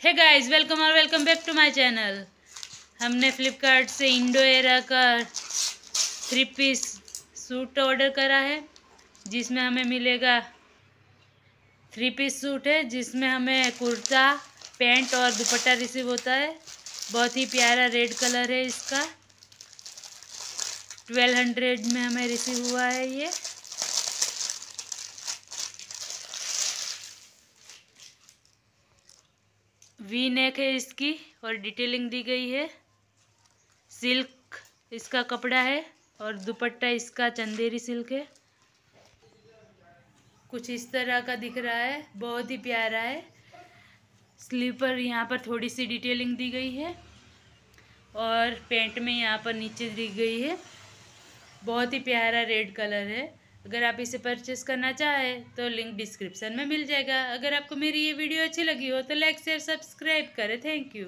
हे guys welcome और welcome back to my channel हमने फ्लिपकार्ट से इंडो एरा का थ्री पीस सूट ऑर्डर करा है, जिसमें हमें मिलेगा थ्री पीस सूट है, जिसमें हमें कुर्ता, पैंट और दुपट्टा रिसीव होता है। बहुत ही प्यारा रेड कलर है इसका। ट्वेल्व हंड्रेड में हमें रिसीव हुआ है ये। वी नेक है इसकी और डिटेलिंग दी गई है। सिल्क इसका कपड़ा है और दुपट्टा इसका चंदेरी सिल्क है। कुछ इस तरह का दिख रहा है, बहुत ही प्यारा है। स्लीपर यहाँ पर थोड़ी सी डिटेलिंग दी गई है और पेंट में यहाँ पर नीचे दी गई है। बहुत ही प्यारा रेड कलर है। अगर आप इसे परचेस करना चाहें तो लिंक डिस्क्रिप्शन में मिल जाएगा। अगर आपको मेरी ये वीडियो अच्छी लगी हो तो लाइक शेयर सब्सक्राइब करें। Thank you